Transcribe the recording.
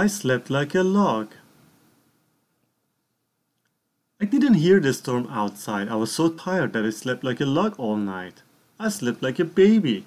I slept like a log. I didn't hear the storm outside. I was so tired that I slept like a log all night. I slept like a baby.